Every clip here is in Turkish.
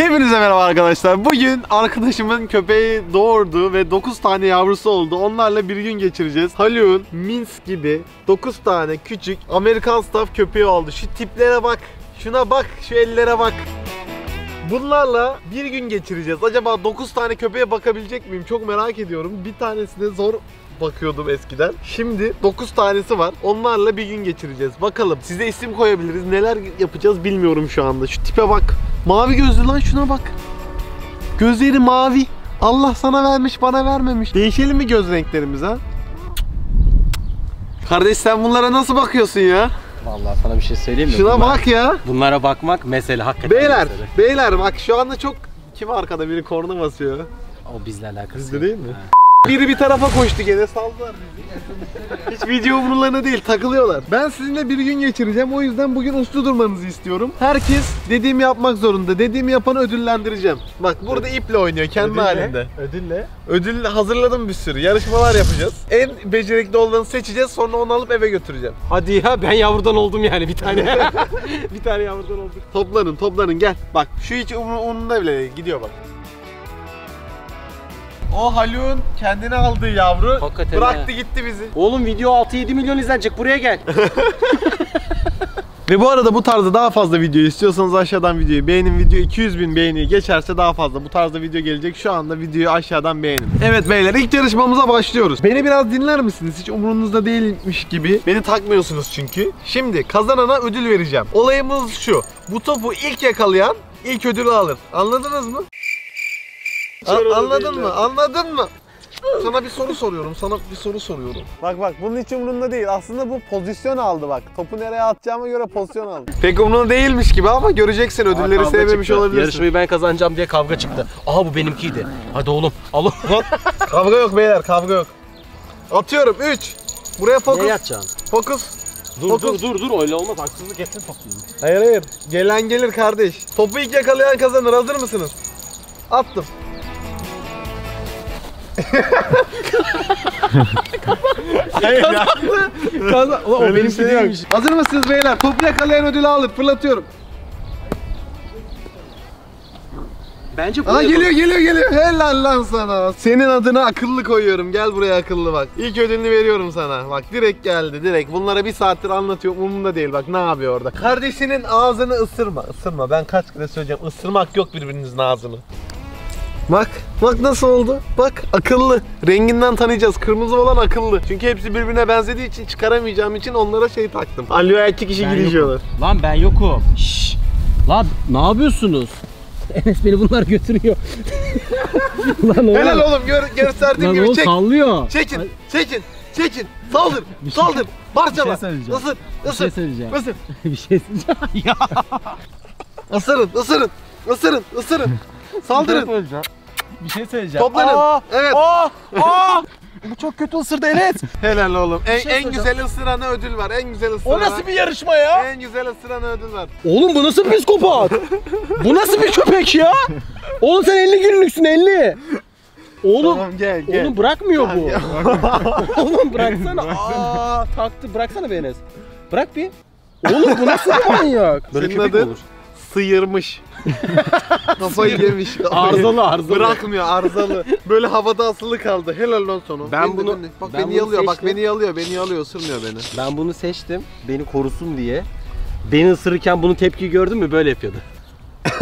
Hepinize merhaba arkadaşlar. Bugün arkadaşımın köpeği doğurdu ve 9 tane yavrusu oldu. Onlarla bir gün geçireceğiz. Haluk'un Minsk gibi 9 tane küçük Amerikan Staff köpeği oldu. Şu tiplere bak. Şuna bak. Şu ellere bak. Bunlarla bir gün geçireceğiz. Acaba 9 tane köpeğe bakabilecek miyim? Çok merak ediyorum. Bir tanesine zor bakıyordum eskiden. Şimdi 9 tanesi var. Onlarla bir gün geçireceğiz. Bakalım size isim koyabiliriz. Neler yapacağız bilmiyorum şu anda. Şu tipe bak. Mavi gözlü lan şuna bak. Gözleri mavi. Allah sana vermiş bana vermemiş. Değişelim mi göz renklerimiz ha? Kardeş sen bunlara nasıl bakıyorsun ya? Vallahi sana bir şey söyleyeyim mi? Şuna Bunlar- bak ya. Bunlara bakmak mesele hakikaten Beyler, mesele. beyler bak şu anda çok kim arkada biri korna basıyor. O bizle alakası Bizde değil mi? Ha. Biri bir tarafa koştu gene saldılar bizi. Hiç video umurlarına değil takılıyorlar. Ben sizinle bir gün geçireceğim o yüzden bugün uslu durmanızı istiyorum. Herkes dediğimi yapmak zorunda. Dediğimi yapanı ödüllendireceğim. Bak burada iple oynuyor kendi halinde. Ödül ne? Ödül hazırladım bir sürü. Yarışmalar yapacağız. En becerikli olanı seçeceğiz sonra onu alıp eve götüreceğim. Hadi ya ben yavrudan oldum yani bir tane. bir tane yavrudan olduk. Toplanın toplanın gel. Bak şu hiç umur- umurunda bile değil. Gidiyor bak. O Haluk'un kendine aldığı yavru Hakikaten bıraktı ha. gitti bizi. Oğlum video 6-7 milyon izlenecek buraya gel. Ve bu arada bu tarzda daha fazla video istiyorsanız aşağıdan videoyu beğenin. Video 200 bin beğeniyi geçerse daha fazla bu tarzda video gelecek. Şu anda videoyu aşağıdan beğenin. Evet beyler ilk yarışmamıza başlıyoruz. Beni biraz dinler misiniz? Hiç umurunuzda değilmiş gibi. Beni takmıyorsunuz çünkü. Şimdi kazanana ödül vereceğim. Olayımız şu. Bu topu ilk yakalayan ilk ödülü alır. Anladınız mı? A- anladın mı? Anladın mı? Sana bir soru soruyorum. Sana bir soru soruyorum. Bak bak bunun hiç umurunda değil. Aslında bu pozisyon aldı bak. Topu nereye atacağıma göre pozisyon aldı. Pek umurunda değilmiş gibi ama göreceksin ödülleri Kavga sevmemiş çıktı. olabilirsin. Yarışmayı ben kazanacağım diye kavga çıktı. Aha bu benimkiydi. Hadi oğlum al oğlum. kavga yok beyler kavga yok. Atıyorum 3. Buraya fokus. yatacaksın? Fokus. Dur Fokus. dur dur dur öyle olmaz haksızlık etme toplumu. Hayır hayır. Gelen gelir kardeş. Topu ilk yakalayan kazanır. Hazır mısınız? Attım. Hayır ya. Kazan. Ulan o Öyle bir benimki şey yok. değilmiş. Hazır mısınız beyler? Topu yakalayan ödülü alır. Fırlatıyorum. Bence Aa buraya geliyor geliyor geliyor. Helal lan sana. Senin adına akıllı koyuyorum. Gel buraya akıllı bak. İlk ödülünü veriyorum sana. Bak direkt geldi direkt. Bunlara bir saattir anlatıyorum. Umurumda değil bak ne yapıyor orada. Kardeşinin ağzını ısırma. Isırma. Ben kaç kere söyleyeceğim. Isırmak yok birbirinizin ağzını. Bak, bak nasıl oldu? Bak akıllı. Renginden tanıyacağız. Kırmızı olan akıllı. Çünkü hepsi birbirine benzediği için çıkaramayacağım için onlara şey taktım. Alo iki kişi Ben girişiyorlar. Lan ben yokum. Şşş. Lan ne yapıyorsunuz? Enes beni bunlar götürüyor. Lan oğlum. Helal oğlum gör, gösterdiğim Lan gibi oğlum çek. sallıyor. Çekin, çekin, çekin. Saldır, Bir şey- saldır. Parçala. bir şey söyleyeceğim. Isır, Bir şey ısır, söyleyeceğim. ısır. bir şey söyleyeceğim. ya. Isırın, ısırın, ısırın, ısırın. Saldırın. Bir şey söyleyeceğim. Toplanın. Aa, Evet. Aa, aa. Bu çok kötü ısırdı Enes. Helal oğlum. En, şey en güzel ısırana ödül var. En güzel ısırana. O nasıl bir yarışma ya? En güzel ısırana ödül var. Oğlum bu nasıl psikopat? bu nasıl bir köpek ya? Oğlum sen 50 günlüksün 50. Oğlum Tamam gel gel. Oğlum bırakmıyor bu. Gel. Oğlum bıraksana. Aa, taktı. Bıraksana bir Enes. Bırak bir. Oğlum bu nasıl bir manyak? Böyle Senin köpek adın? olur? Sıyırmış. Kafayı yemiş. Arızalı arızalı. Bırakmıyor arızalı. Böyle havada asılı kaldı. Helal lan sonu. Ben bunu- bak ben beni bunu yalıyor. Bak seçtim. beni yalıyor. Beni yalıyor. Isırmıyor beni. Ben bunu seçtim. Beni korusun diye. Beni ısırırken bunun tepki gördün mü? Böyle yapıyordu.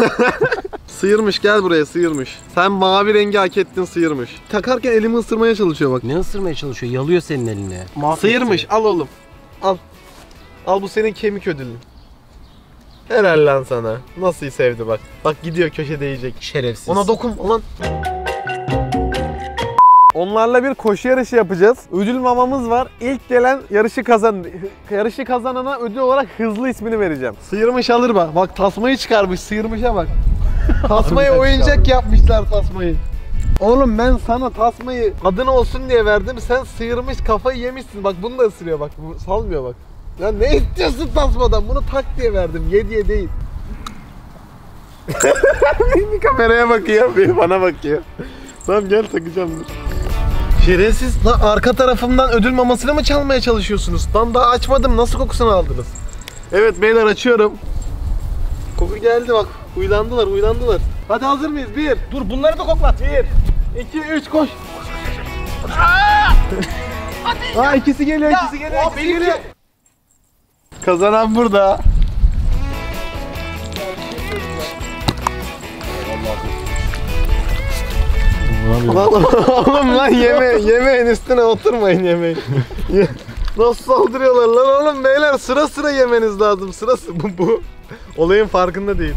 Sıyırmış gel buraya sıyırmış. Sen mavi rengi hak ettin sıyırmış. Takarken elimi ısırmaya çalışıyor bak. Ne ısırmaya çalışıyor? Yalıyor senin elini. Sıyırmış al oğlum. Al. Al bu senin kemik ödülün. Helal lan sana. Nasıl sevdi bak. Bak gidiyor köşede yiyecek. Şerefsiz. Ona dokun ulan. Onlarla bir koşu yarışı yapacağız. Ödül mamamız var. İlk gelen yarışı kazan yarışı kazanana ödül olarak hızlı ismini vereceğim. Sıyırmış alır bak. Bak tasmayı çıkarmış. Sıyırmışa bak. Tasmayı oyuncak yapmışlar tasmayı. Oğlum ben sana tasmayı adını olsun diye verdim. Sen sıyırmış kafayı yemişsin. Bak bunu da ısırıyor bak. Bu salmıyor bak. Ya ne istiyorsun tasmadan? Bunu tak diye verdim. Ye diye değil. bir kameraya bakıyor, bir bana bakıyor. Tamam gel takacağım dur. Şerefsiz lan arka tarafımdan ödül mamasını mı çalmaya çalışıyorsunuz? Lan daha açmadım nasıl kokusunu aldınız? Evet beyler açıyorum. Koku geldi bak. Uylandılar uylandılar. Hadi hazır mıyız? Bir, Dur bunları da koklat. bir, iki, üç, koş. Aa ikisi geliyor, ikisi geliyor, ikisi geliyor. Kazanan burada. Lan oğlum lan yeme yemeğin üstüne oturmayın yemeğin. Ye- Nasıl saldırıyorlar lan oğlum beyler sıra sıra yemeniz lazım sıra sıra bu, bu. Olayın farkında değil.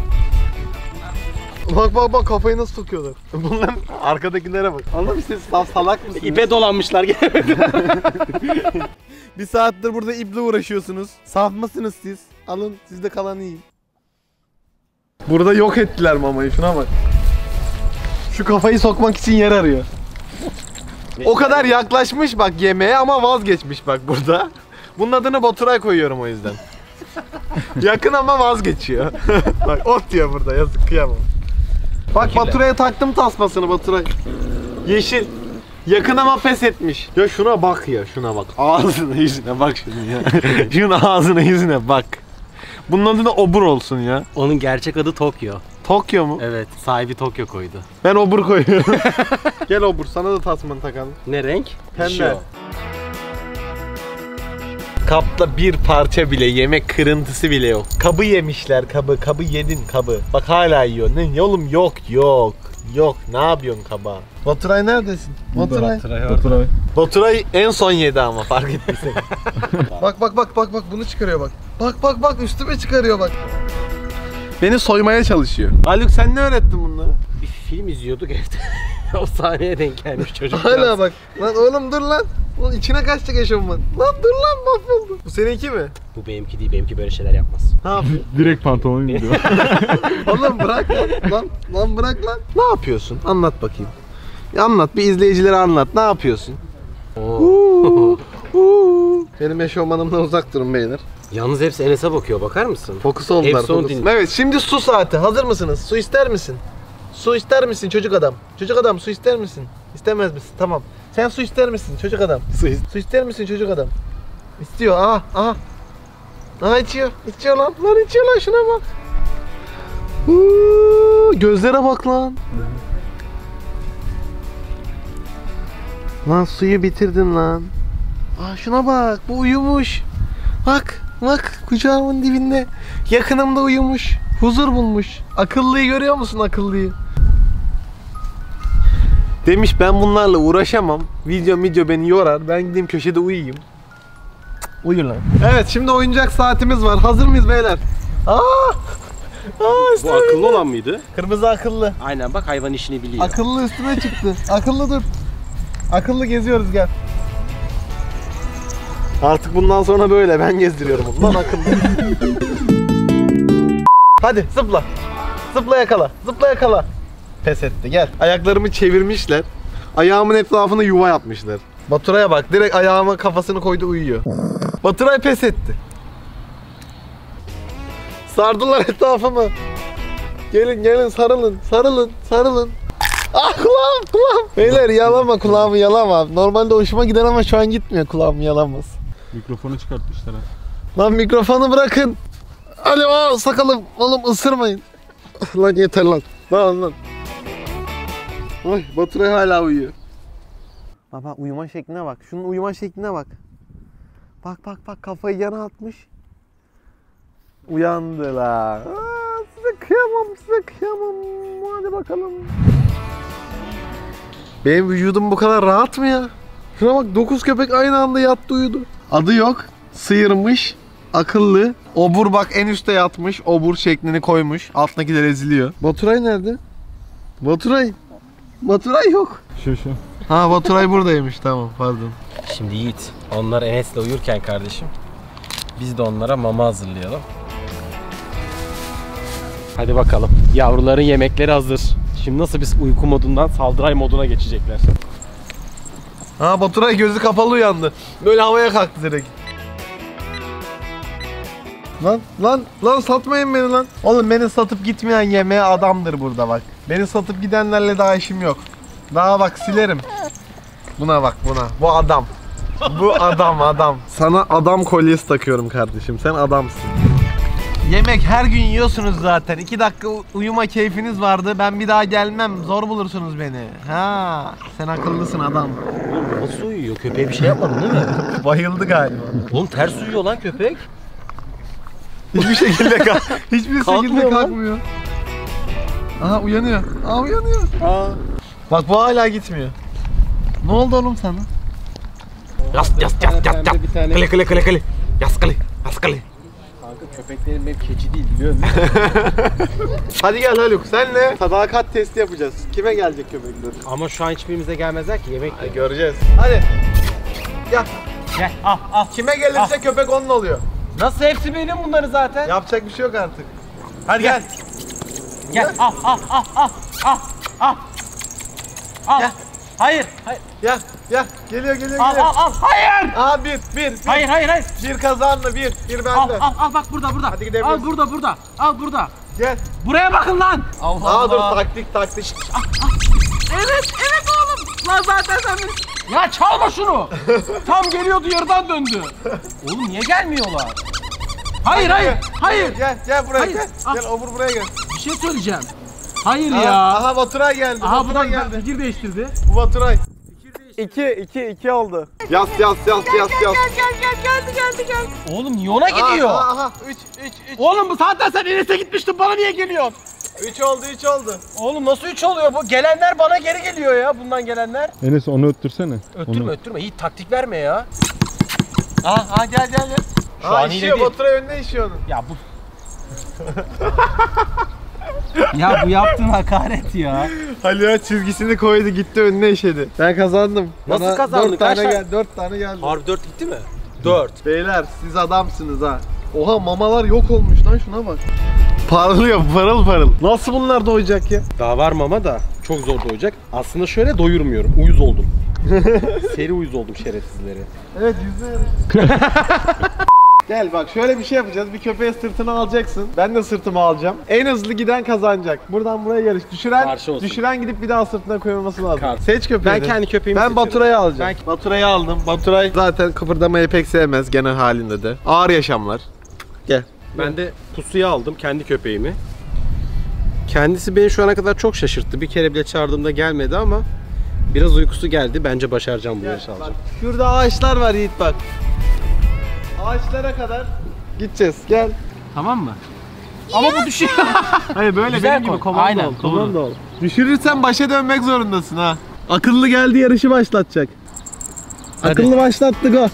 Bak bak bak kafayı nasıl sokuyorlar. Bunlar arkadakilere bak. Oğlum siz sal- salak mısınız? İpe dolanmışlar gene. Bir saattir burada iple uğraşıyorsunuz. Saf mısınız siz? Alın siz de kalanı yiyin. Burada yok ettiler mamayı şuna bak. Şu kafayı sokmak için yer arıyor. O kadar yaklaşmış bak yemeğe ama vazgeçmiş bak burada. Bunun adını Baturay koyuyorum o yüzden. Yakın ama vazgeçiyor. bak ot diyor burada yazık kıyamam. Bak Baturay'a taktım tasmasını Baturay. Yeşil. Yakın ama pes etmiş. Ya şuna bak ya şuna bak. Ağzına yüzüne bak şunu ya. şunun ağzına yüzüne bak. Bunun adı da obur olsun ya. Onun gerçek adı Tokyo. Tokyo mu? Evet sahibi Tokyo koydu. Ben obur koyuyorum. Gel obur sana da tasmanı takalım. Ne renk? Pembe. O. Kapta bir parça bile yemek kırıntısı bile yok. Kabı yemişler kabı. Kabı yedin kabı. Bak hala yiyor. Ne oğlum yok yok. Yok ne yapıyorsun kaba? Baturay neredesin? Baturay. Baturay. Baturay en son yedi ama fark ettiysen. bak bak bak bak bak bunu çıkarıyor bak. Bak bak bak üstüme çıkarıyor bak. Beni soymaya çalışıyor. Haluk sen ne öğrettin bunları? Bir film izliyorduk evde. o sahneye denk gelmiş çocuk. Hala bak. Lan oğlum dur lan. Ulan içine kaçacak eşofman. Lan dur lan mahvoldu. Bu seninki mi? Bu benimki değil benimki böyle şeyler yapmaz. Ne yapıyor? Direkt pantolon gidiyor. oğlum bırak lan. lan. Lan bırak lan. Ne yapıyorsun? Anlat bakayım. Ya anlat bir izleyicilere anlat. Ne yapıyorsun? Oo. Benim eşofmanımdan uzak durun beyler. Yalnız hepsi Enes'e bakıyor bakar mısın? Fokus oldular. Hepsi onu fokus. dinliyor. Evet şimdi su saati. Hazır mısınız? Su ister misin? Su ister misin çocuk adam? Çocuk adam su ister misin? İstemez misin? Tamam. Sen su ister misin çocuk adam? Su, su ister misin çocuk adam? İstiyor. Aha aha. Aha içiyor. İçiyor lan. Lan içiyor lan şuna bak. Uuu, gözlere bak lan. Lan suyu bitirdin lan. Aa şuna bak. Bu uyumuş. Bak bak kucağımın dibinde. Yakınımda uyumuş. Huzur bulmuş. Akıllıyı görüyor musun akıllıyı? Demiş ben bunlarla uğraşamam. Video video beni yorar. Ben gideyim köşede uyuyayım. Cık, Uyu lan. Evet şimdi oyuncak saatimiz var. Hazır mıyız beyler? Aa! Aa Bu akıllı bindi. olan mıydı? Kırmızı akıllı. Aynen bak hayvan işini biliyor. Akıllı üstüme çıktı. Akıllı dur. Akıllı geziyoruz gel. Artık bundan sonra böyle ben gezdiriyorum onu. Lan akıllı. Hadi zıpla. Zıpla yakala. Zıpla yakala. Pes etti gel. Ayaklarımı çevirmişler. Ayağımın etrafına yuva yapmışlar. Baturay'a bak direkt ayağıma kafasını koydu uyuyor. Baturay pes etti. Sardılar etrafımı. Gelin gelin sarılın sarılın sarılın. Ah kulağım kulağım. Beyler yalama kulağımı yalama. Normalde hoşuma gider ama şu an gitmiyor kulağımı yalamaz. Mikrofonu çıkartmışlar ha. Lan mikrofonu bırakın. Alo aa, sakalım oğlum ısırmayın. lan yeter lan. Lan lan. Ay Baturay hala uyuyor. Baba uyuma şekline bak. Şunun uyuma şekline bak. Bak bak bak kafayı yana atmış. Uyandı la. Aa, size kıyamam size kıyamam. Hadi bakalım. Benim vücudum bu kadar rahat mı ya? Şuna bak 9 köpek aynı anda yattı uyudu. Adı yok. Sıyırmış. Akıllı. Obur bak en üstte yatmış. Obur şeklini koymuş. Alttakiler eziliyor. Baturay nerede? Baturay. Baturay yok. Şu şu. Ha Baturay buradaymış tamam pardon. Şimdi Yiğit onlar Enes'le uyurken kardeşim biz de onlara mama hazırlayalım. Hadi bakalım. Yavruların yemekleri hazır. Şimdi nasıl biz uyku modundan saldıray moduna geçecekler. Ha Baturay gözü kapalı uyandı. Böyle havaya kalktı direkt. Lan lan lan satmayın beni lan. Oğlum beni satıp gitmeyen yemeğe adamdır burada bak. Beni satıp gidenlerle daha işim yok. Daha bak silerim. Buna bak buna. Bu adam. Bu adam adam. Sana adam kolyesi takıyorum kardeşim. Sen adamsın. Yemek her gün yiyorsunuz zaten. 2 dakika uyuma keyfiniz vardı. Ben bir daha gelmem. Zor bulursunuz beni. Ha, sen akıllısın adam. Nasıl uyuyor? Köpeğe bir şey yapmadın değil mi? Bayıldı galiba. Oğlum ters uyuyor lan köpek. Hiçbir şekilde kalk hiçbir Kalkmıyor şekilde lan. kalkmıyor. Aha uyanıyor. Aa uyanıyor. Aa. Bak bu hala gitmiyor. Ne oldu oğlum sana? Yas yas yas yas yas. Bir tane Kale kale kale kale. Yas kale. Yas kale. kanka köpeklerim benim keçi değil biliyorsun. Hadi gel Haluk senle sadakat testi yapacağız. Kime gelecek köpekler? Ama şu an hiçbirimize gelmezler ki yemek Hadi göreceğiz. Hadi. Gel. Gel al al. Kime gelirse köpek onun oluyor. Nasıl hepsi benim bunları zaten? Yapacak bir şey yok artık. Hadi gel. Gel al al al al al al. Al. Gel. Hayır. Hayır. Gel. Gel. Geliyor geliyor Al geliyor. al al. Hayır. Aa bir bir bir. Hayır hayır hayır. Bir kazandı bir. Bir Al bende. al al bak burada burada. Hadi gidebiliriz. Al burada burada. Al burada. Gel. Buraya bakın lan. Allah Aa dur taktik taktik. Evet evet oğlum. Lan zaten sen beni... Ya çalma şunu. Tam geliyordu yarıdan döndü. Oğlum niye gelmiyorlar? Hayır hayır hayır. Gel gel buraya Hayır. gel. Al. Gel obur buraya gel. Bir şey söyleyeceğim. Hayır Aha, ya. aha Baturay geldi. Aha bu Baturay da geldi. fikir değiştirdi. Bu Baturay. 2 2 2 oldu. Yas yas yas yas yas. Oğlum niye ona gidiyor? Aha aha 3 3 3. Oğlum bu saatten sen Enes'e gitmiştin bana niye geliyorsun? 3 oldu 3 oldu. Oğlum nasıl 3 oluyor bu? Gelenler bana geri geliyor ya bundan gelenler. Enes onu öttürsene. Öttürme Onu... öttürme Yiğit taktik verme ya. Aha aha gel gel gel. Şu Aa an işiyor değil. Baturay önüne işiyor onun. Ya bu... ya bu yaptığın hakaret ya. Halil çizgisini koydu gitti önüne işedi. Ben kazandım. Nasıl Bana kazandın? Dört Kaç tane, tane? gel, dört tane geldi. Harbi 4 gitti mi? 4. Beyler siz adamsınız ha. Oha mamalar yok olmuş lan şuna bak. Parlıyor parıl parıl. Nasıl bunlar doyacak ya? Daha var mama da çok zor doyacak. Aslında şöyle doyurmuyorum. Uyuz oldum. Seri uyuz oldum şerefsizleri. Evet yüzme Gel bak şöyle bir şey yapacağız. Bir köpeğe sırtını alacaksın. Ben de sırtımı alacağım. En hızlı giden kazanacak. Buradan buraya yarış. Düşüren Karşı olsun. düşüren gidip bir daha sırtına koyulması lazım. Karşı. Seç köpeği. Ben kendi köpeğimi Ben seçiyorum. Baturay'ı alacağım. Ben- Baturay'ı aldım. Baturay zaten kıpırdamayı pek sevmez genel halinde de. Ağır yaşamlar. Gel. Ben de pusuya aldım kendi köpeğimi. Kendisi beni şu ana kadar çok şaşırttı. Bir kere bile çağırdığımda gelmedi ama biraz uykusu geldi. Bence başaracağım bu yarışı alacağım. şurada ağaçlar var Yiğit bak. Ağaçlara kadar gideceğiz. Gel. Tamam mı? Ama bu düşüyor. Hayır böyle Güzel benim gibi koy. komando Aynen, ol. Komando ol. Düşürürsen başa dönmek zorundasın ha. Akıllı geldi yarışı başlatacak. Hadi. Akıllı başlattı go.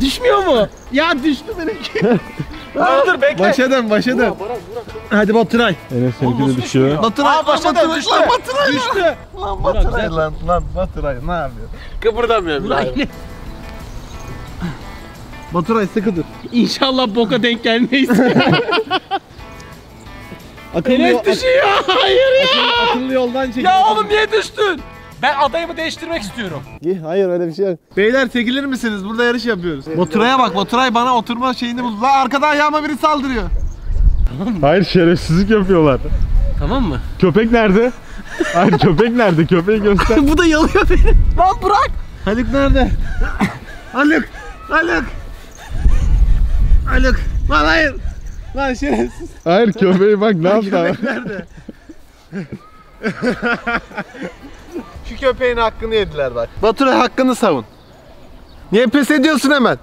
Düşmüyor mu? Ya düştü benimki. dur dur bekle. başa dön başa dön. Hadi Baturay. Enes seninki nasıl de düşüyor. Baturay Aa, başa dön, düştü. Lan Baturay. Düştü. Lan Baturay lan lan Baturay ne yapıyor? Kıpırdamıyorum. Burak, Baturay sıkı dur. İnşallah boka denk gelmeyiz. Akıllı, Enes düşüyor. Hayır ya. akıllı yoldan çekil. Ya oğlum niye düştün? Ben adayımı değiştirmek istiyorum. Hayır öyle bir şey yok. Beyler çekilir misiniz? Burada yarış yapıyoruz. Baturay'a bak. Baturay bana oturma şeyini buldu. Lan arkadan ayağıma biri saldırıyor. Hayır şerefsizlik yapıyorlar. Tamam mı? Köpek nerede? Hayır köpek nerede? Köpeği göster. bu da yalıyor beni. Lan bırak. Haluk nerede? Haluk! Haluk! Haluk! Lan hayır! Lan şerefsiz. Hayır köpeği bak ne yaptı? Köpek nerede? Şu köpeğin hakkını yediler bak. Baturay hakkını savun. Niye pes ediyorsun hemen?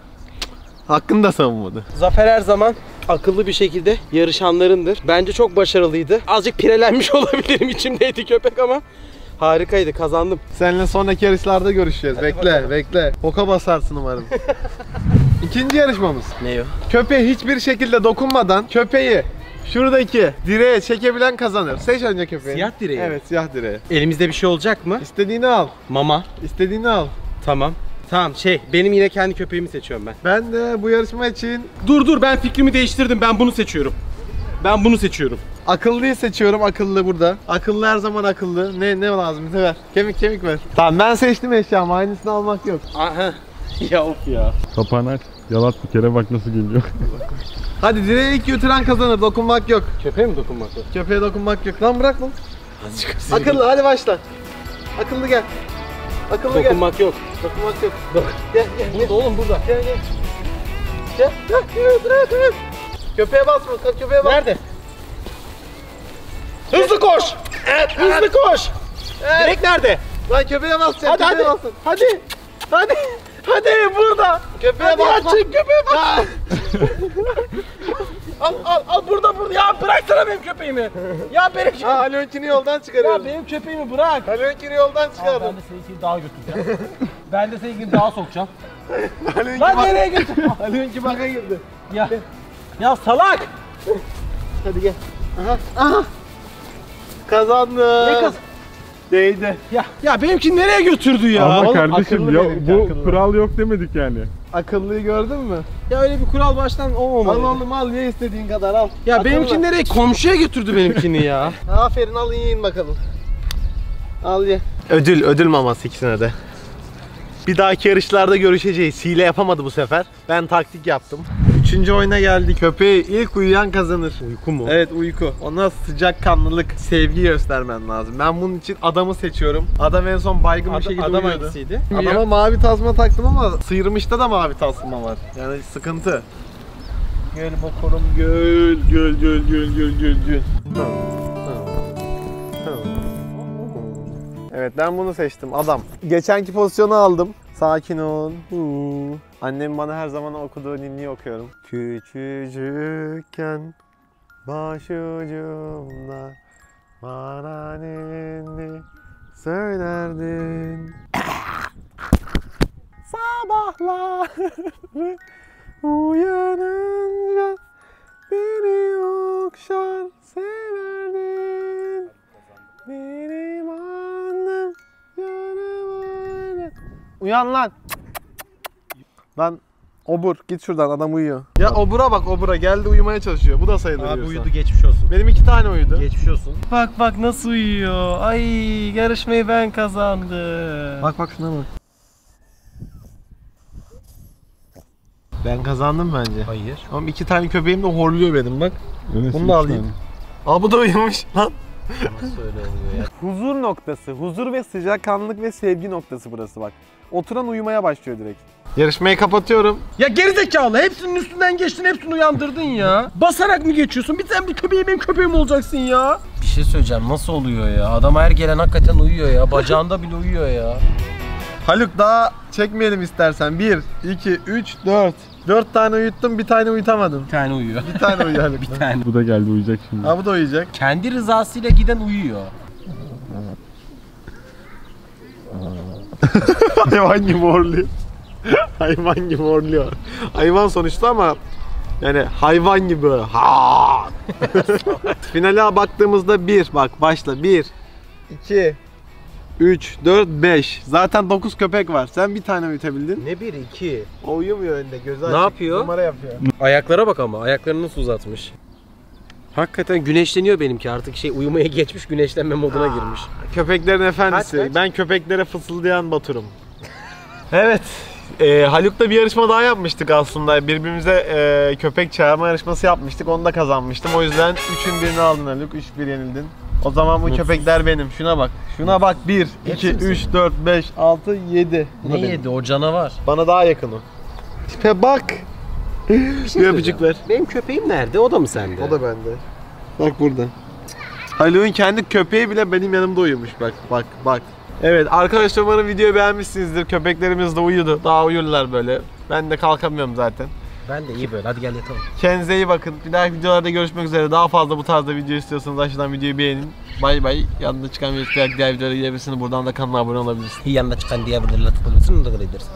Hakkını da savunmadı. Zafer her zaman akıllı bir şekilde yarışanlarındır. Bence çok başarılıydı. Azıcık pirelenmiş olabilirim içimdeydi köpek ama harikaydı kazandım. Seninle sonraki yarışlarda görüşeceğiz. bekle, bakalım. bekle. Boka basarsın umarım. İkinci yarışmamız. Ne o? Köpeğe hiçbir şekilde dokunmadan köpeği şuradaki direğe çekebilen kazanır. Seç önce köpeği. Siyah direği? Evet, siyah direği. Elimizde bir şey olacak mı? İstediğini al. Mama. İstediğini al. Tamam. Tamam şey benim yine kendi köpeğimi seçiyorum ben. Ben de bu yarışma için Dur dur ben fikrimi değiştirdim ben bunu seçiyorum. Ben bunu seçiyorum. akıllıyı seçiyorum. Akıllı burada. Akıllı her zaman akıllı. Ne ne lazım bize ver. Kemik kemik ver. Tamam ben seçtim eşyamı. Aynısını almak yok. Aha. ya of ya. Kapağını aç. Yalat bir kere bak nasıl geliyor. Hadi direğe ilk götüren kazanır. Dokunmak yok. Köpeğe mi dokunmak yok? Köpeğe dokunmak yok. Lan bırak lan. Akıllı hadi başla. Akıllı gel. Akıllı gel. Dokunmak yok. Dokunmak yok. Gel gel gel. Burada oğlum burada. Gel gel. Gel. Gel. Evet, evet, evet. Köpeğe basma. kalk Köpeğe bas. Nerede? Hızlı koş. Evet, Hızlı koş. evet. Direkt nerede? Lan köpeğe basacaksın. Hadi köpeğe hadi. basın. Hadi. Hadi. Hadi burada. Köpeğe Hadi basma. açın köpeğe bak. al al al burada burada. Ya bıraksana benim köpeğimi. Ya benim Ha Haluk'unu yoldan Ya çıkarıyoruz. benim köpeğimi bırak. Haluk'unu yoldan Abi ben çıkardım. de seninkini daha götüreceğim. ben de seninkini daha sokacağım. Haluk'unki Lan bak- nereye götür? Haluk'unki baka girdi. ya. Ya salak. Hadi gel. Aha. Aha. Kazandım. Ne kaz- Değdi. Ya ya benimki nereye götürdü ya? Ama oğlum, kardeşim ya, bu akıllı. kural yok demedik yani. Akıllıyı gördün mü? Ya öyle bir kural baştan Al olmamalı. oğlum al ye istediğin kadar al. Ya Akıllı. benimki nereye? Komşuya götürdü benimkini ya. Aferin al yiyin bakalım. Al ye. Ödül, ödül maması ikisine de. Bir dahaki yarışlarda görüşeceğiz. Hile yapamadı bu sefer. Ben taktik yaptım. Üçüncü oyuna geldik. Köpeği ilk uyuyan kazanır. Uyku mu? Evet uyku. Ona sıcakkanlılık, sevgi göstermen lazım. Ben bunun için adamı seçiyorum. Adam en son baygın bir şekilde adam uyuyordu. hangisiydi? Adama mavi tasma taktım ama sıyırmışta da mavi tasma var. Yani sıkıntı. Göl bakalım göl göl göl göl göl göl göl. Evet ben bunu seçtim adam. Geçenki pozisyonu aldım. Sakin ol. Huu. Annem bana her zaman okuduğu ninniyi okuyorum. Küçücükken başucumda bana ninni söylerdin. Sabahları uyanınca beni okşar severdin. Benim annem canım. Uyan lan. Lan obur git şuradan adam uyuyor. Ya obura bak obura geldi uyumaya çalışıyor. Bu da sayılır. Abi uyudu geçmiş olsun. Benim iki tane uyudu. Geçmiş olsun. Bak bak nasıl uyuyor. Ay yarışmayı ben kazandım. Bak bak şuna bak. Ben kazandım bence. Hayır. Ama iki tane köpeğim de horluyor benim bak. Bunu da alayım. Aa bu da uyumuş lan. Nasıl öyle oluyor ya? Huzur noktası. Huzur ve sıcakkanlılık ve sevgi noktası burası bak. Oturan uyumaya başlıyor direkt. Yarışmayı kapatıyorum. Ya gerizekalı hepsinin üstünden geçtin hepsini uyandırdın ya. Basarak mı geçiyorsun? Bir sen bir köpeğim benim köpeğim olacaksın ya. Bir şey söyleyeceğim nasıl oluyor ya? Adam her gelen hakikaten uyuyor ya. Bacağında bile uyuyor ya. Haluk daha çekmeyelim istersen. 1, 2, 3, 4. 4 tane uyuttum bir tane uyutamadım. Bir tane uyuyor. Bir tane uyuyor bir tane. Bu da geldi uyuyacak şimdi. Ha bu da uyuyacak. Kendi rızasıyla giden uyuyor. Hayvan gibi horluyor. hayvan gibi horluyor. Hayvan sonuçta ama yani hayvan gibi böyle. Ha! Finale baktığımızda 1 bak başla 1 2 3 4 5 Zaten 9 köpek var. Sen bir tane uyutabildin. Ne bir iki. O uyumuyor önde gözü Ne açık. yapıyor? Numara yapıyor. Ayaklara bak ama ayaklarını nasıl uzatmış. Hakikaten güneşleniyor benimki artık şey uyumaya geçmiş güneşlenme moduna girmiş. Köpeklerin efendisi. Kaç? Ben köpeklere fısıldayan Batur'um. evet. E, Haluk'la bir yarışma daha yapmıştık aslında. Birbirimize e, köpek çağırma yarışması yapmıştık. Onu da kazanmıştım. O yüzden 3'ün birini aldın Haluk. 3-1 yenildin. O zaman bu Mutsuz. köpekler benim. Şuna bak. Şuna bak. 1, Hepsi 2, mi 3, 4, 5, 6, 7. Ne yedi o canavar? Bana daha yakın o. Tipe bak. Bir öpücük ver. Benim köpeğim nerede? O da mı sende? O da bende. Bak burada. Haluk'un kendi köpeği bile benim yanımda uyumuş. Bak bak bak. Evet arkadaşlar umarım videoyu beğenmişsinizdir. Köpeklerimiz de uyudu. Daha uyurlar böyle. Ben de kalkamıyorum zaten. Ben de iyi böyle. Hadi gel yatalım. Kendinize iyi bakın. Bir dahaki videolarda görüşmek üzere. Daha fazla bu tarzda video istiyorsanız aşağıdan videoyu beğenin. Bay bay. Yanında çıkan bir diğer videolara gidebilirsiniz. Buradan da kanala abone olabilirsiniz. Yanına çıkan diğer videoları tıklayabilirsin. Onu da edersin.